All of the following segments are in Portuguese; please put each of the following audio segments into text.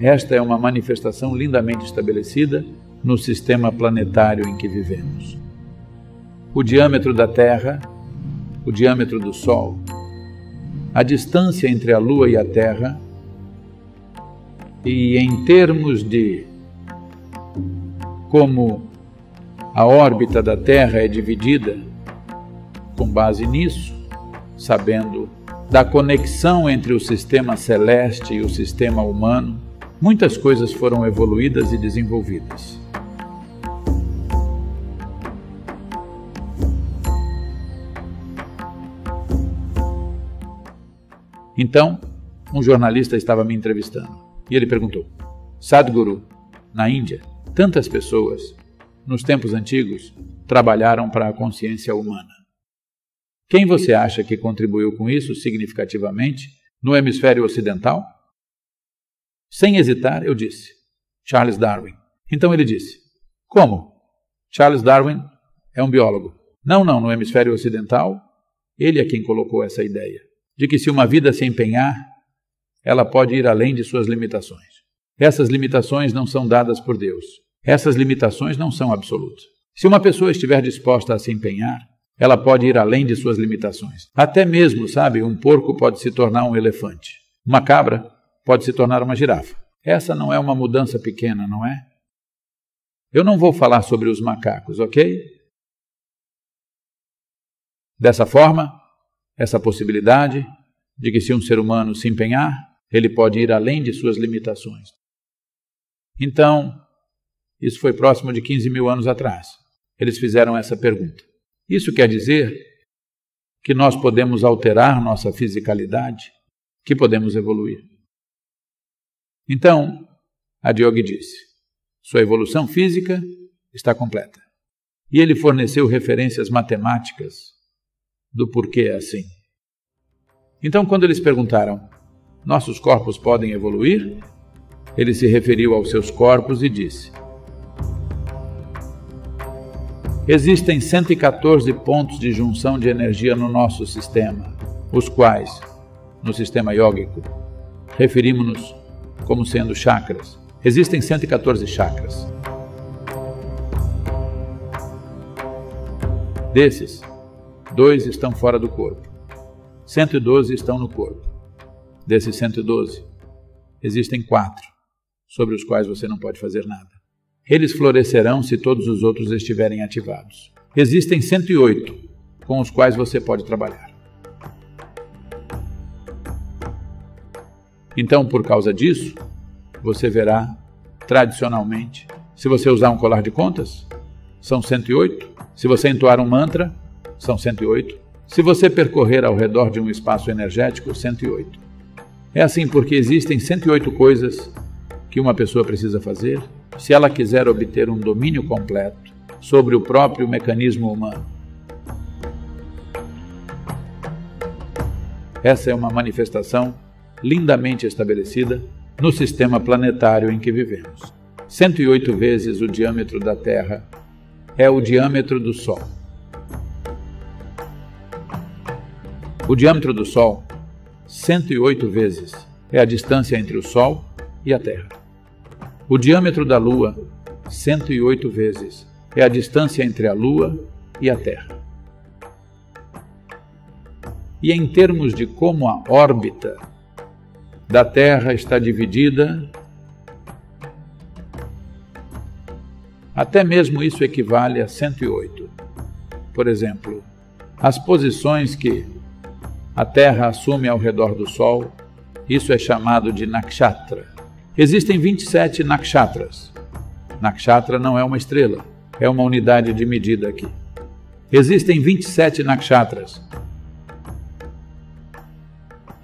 Esta é uma manifestação lindamente estabelecida no sistema planetário em que vivemos. O diâmetro da Terra, o diâmetro do Sol, a distância entre a Lua e a Terra, e em termos de como a órbita da Terra é dividida, com base nisso, sabendo da conexão entre o sistema celeste e o sistema humano, muitas coisas foram evoluídas e desenvolvidas. Então, um jornalista estava me entrevistando e ele perguntou: Sadhguru, na Índia, tantas pessoas, nos tempos antigos, trabalharam para a consciência humana. Quem você acha que contribuiu com isso significativamente no hemisfério ocidental? Sem hesitar, eu disse: Charles Darwin. Então ele disse: Como? Charles Darwin é um biólogo. Não, não, no hemisfério ocidental, ele é quem colocou essa ideia de que se uma vida se empenhar, ela pode ir além de suas limitações. Essas limitações não são dadas por Deus. Essas limitações não são absolutas. Se uma pessoa estiver disposta a se empenhar, ela pode ir além de suas limitações. Até mesmo, sabe, um porco pode se tornar um elefante. Uma cabra pode se tornar uma girafa. Essa não é uma mudança pequena, não é? Eu não vou falar sobre os macacos, ok? Dessa forma, essa possibilidade de que, se um ser humano se empenhar, ele pode ir além de suas limitações. Então, isso foi próximo de 15 mil anos atrás. Eles fizeram essa pergunta. Isso quer dizer que nós podemos alterar nossa fisicalidade, que podemos evoluir. Então, a Diogo disse: sua evolução física está completa. E ele forneceu referências matemáticas do porquê é assim. Então, quando eles perguntaram: nossos corpos podem evoluir? Ele se referiu aos seus corpos e disse: Existem 114 pontos de junção de energia no nosso sistema, os quais, no sistema yógico, referimos-nos como sendo chakras. Existem 114 chakras. Desses, dois estão fora do corpo. 112 estão no corpo. Desses 112, existem quatro sobre os quais você não pode fazer nada. Eles florescerão se todos os outros estiverem ativados. Existem 108 com os quais você pode trabalhar. Então, por causa disso, você verá, tradicionalmente, se você usar um colar de contas, são 108. Se você entoar um mantra, são 108. Se você percorrer ao redor de um espaço energético, 108. É assim porque existem 108 coisas que uma pessoa precisa fazer se ela quiser obter um domínio completo sobre o próprio mecanismo humano. Essa é uma manifestação lindamente estabelecida no sistema planetário em que vivemos. 108 vezes o diâmetro da Terra é o diâmetro do Sol. O diâmetro do Sol, 108 vezes, é a distância entre o Sol e a Terra. O diâmetro da Lua, 108 vezes, é a distância entre a Lua e a Terra. E em termos de como a órbita da Terra está dividida, até mesmo isso equivale a 108. Por exemplo, as posições que a Terra assume ao redor do Sol, isso é chamado de nakshatra. Existem 27 nakshatras. Nakshatra não é uma estrela, é uma unidade de medida aqui. Existem 27 nakshatras.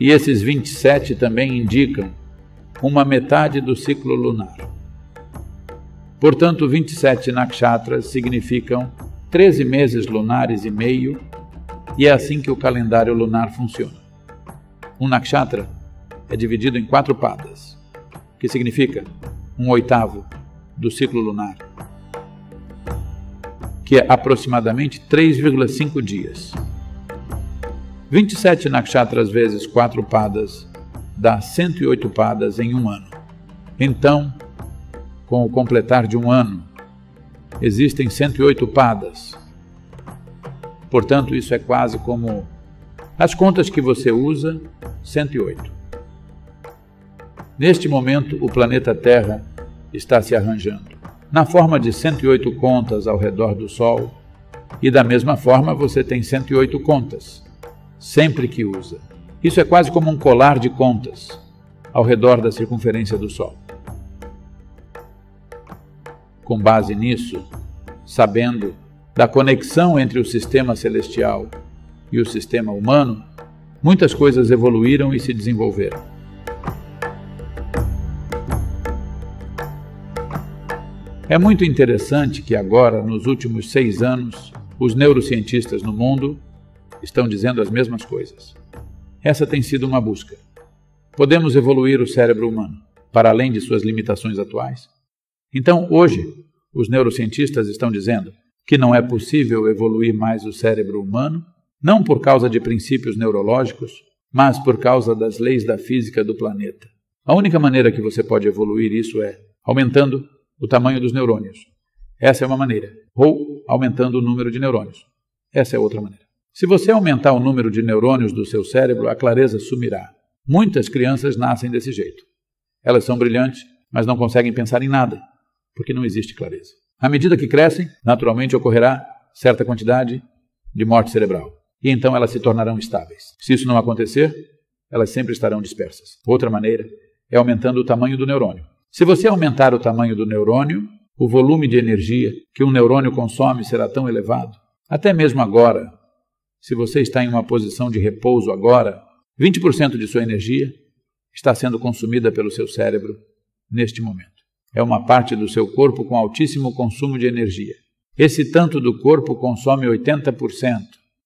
E esses 27 também indicam uma metade do ciclo lunar. Portanto, 27 nakshatras significam 13 meses lunares e meio, e é assim que o calendário lunar funciona. Um nakshatra é dividido em quatro padas que significa um oitavo do ciclo lunar, que é aproximadamente 3,5 dias. 27 nakshatras vezes 4 padas dá 108 padas em um ano. Então, com o completar de um ano, existem 108 padas. Portanto, isso é quase como as contas que você usa, 108. Neste momento, o planeta Terra está se arranjando na forma de 108 contas ao redor do Sol, e da mesma forma você tem 108 contas, sempre que usa. Isso é quase como um colar de contas ao redor da circunferência do Sol. Com base nisso, sabendo da conexão entre o sistema celestial e o sistema humano, muitas coisas evoluíram e se desenvolveram. É muito interessante que agora, nos últimos seis anos, os neurocientistas no mundo estão dizendo as mesmas coisas. Essa tem sido uma busca. Podemos evoluir o cérebro humano para além de suas limitações atuais? Então, hoje, os neurocientistas estão dizendo que não é possível evoluir mais o cérebro humano, não por causa de princípios neurológicos, mas por causa das leis da física do planeta. A única maneira que você pode evoluir isso é aumentando o tamanho dos neurônios. Essa é uma maneira. Ou aumentando o número de neurônios. Essa é outra maneira. Se você aumentar o número de neurônios do seu cérebro, a clareza sumirá. Muitas crianças nascem desse jeito. Elas são brilhantes, mas não conseguem pensar em nada, porque não existe clareza. À medida que crescem, naturalmente ocorrerá certa quantidade de morte cerebral. E então elas se tornarão estáveis. Se isso não acontecer, elas sempre estarão dispersas. Outra maneira é aumentando o tamanho do neurônio. Se você aumentar o tamanho do neurônio, o volume de energia que um neurônio consome será tão elevado. Até mesmo agora, se você está em uma posição de repouso agora, 20% de sua energia está sendo consumida pelo seu cérebro neste momento. É uma parte do seu corpo com altíssimo consumo de energia. Esse tanto do corpo consome 80%.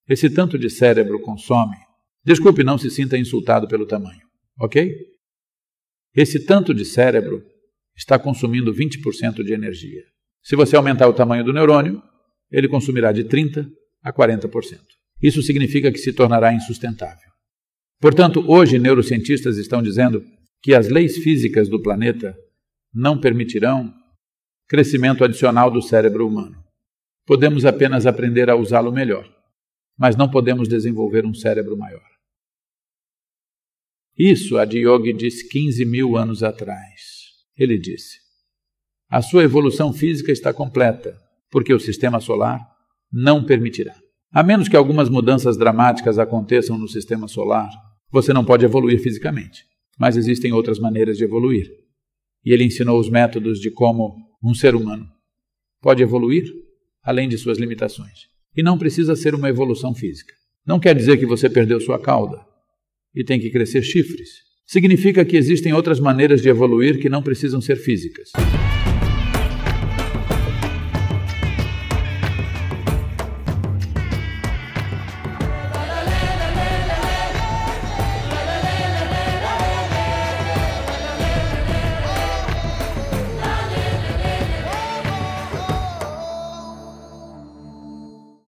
Esse tanto de cérebro consome. Desculpe, não se sinta insultado pelo tamanho, ok? Esse tanto de cérebro está consumindo 20% de energia. Se você aumentar o tamanho do neurônio, ele consumirá de 30% a 40%. Isso significa que se tornará insustentável. Portanto, hoje neurocientistas estão dizendo que as leis físicas do planeta não permitirão crescimento adicional do cérebro humano. Podemos apenas aprender a usá-lo melhor, mas não podemos desenvolver um cérebro maior. Isso a Yogi disse 15 mil anos atrás. Ele disse: A sua evolução física está completa, porque o sistema solar não permitirá. A menos que algumas mudanças dramáticas aconteçam no sistema solar, você não pode evoluir fisicamente. Mas existem outras maneiras de evoluir. E ele ensinou os métodos de como um ser humano pode evoluir além de suas limitações. E não precisa ser uma evolução física. Não quer dizer que você perdeu sua cauda e tem que crescer chifres significa que existem outras maneiras de evoluir que não precisam ser físicas.